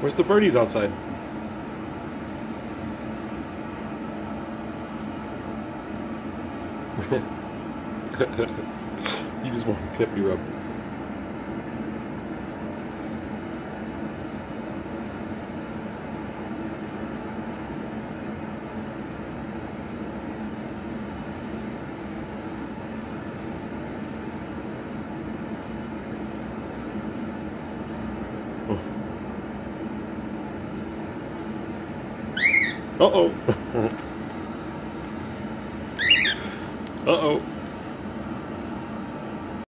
Where's the birdies outside? you just want to me rub. Uh-oh. Uh-oh.